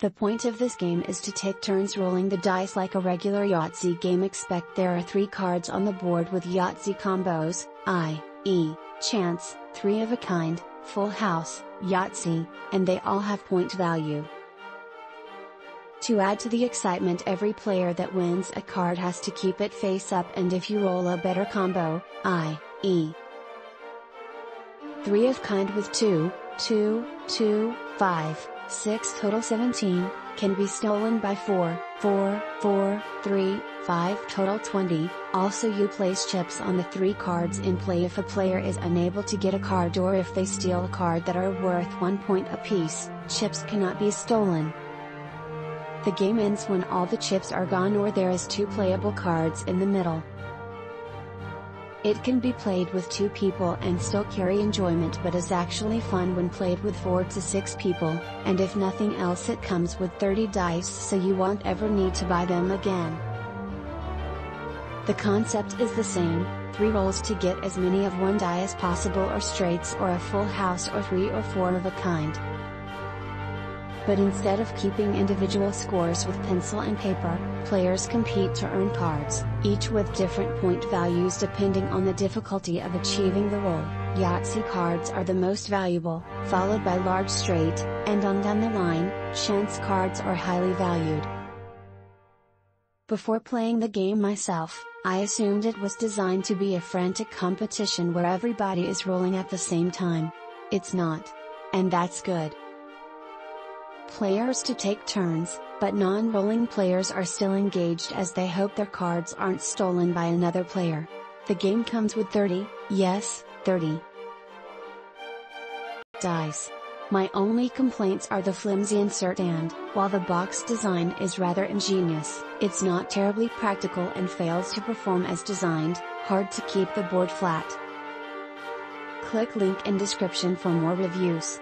The point of this game is to take turns rolling the dice like a regular Yahtzee game expect there are 3 cards on the board with Yahtzee combos, i.e., chance, 3 of a kind, full house, Yahtzee, and they all have point value. To add to the excitement every player that wins a card has to keep it face up and if you roll a better combo, i.e. 3 of kind with 2, 2, 2, 5, 6 total 17, can be stolen by 4, 4, 4, 3, 5 total 20, also you place chips on the 3 cards in play if a player is unable to get a card or if they steal a card that are worth 1 point apiece, chips cannot be stolen. The game ends when all the chips are gone or there is two playable cards in the middle. It can be played with two people and still carry enjoyment but is actually fun when played with 4 to 6 people, and if nothing else it comes with 30 dice so you won't ever need to buy them again. The concept is the same, 3 rolls to get as many of one die as possible or straights or a full house or 3 or 4 of a kind but instead of keeping individual scores with pencil and paper, players compete to earn cards, each with different point values depending on the difficulty of achieving the roll. Yahtzee cards are the most valuable, followed by large straight, and on down the line, chance cards are highly valued. Before playing the game myself, I assumed it was designed to be a frantic competition where everybody is rolling at the same time. It's not. And that's good players to take turns, but non-rolling players are still engaged as they hope their cards aren't stolen by another player. The game comes with 30, yes, 30 dice. My only complaints are the flimsy insert and, while the box design is rather ingenious, it's not terribly practical and fails to perform as designed, hard to keep the board flat. Click link in description for more reviews.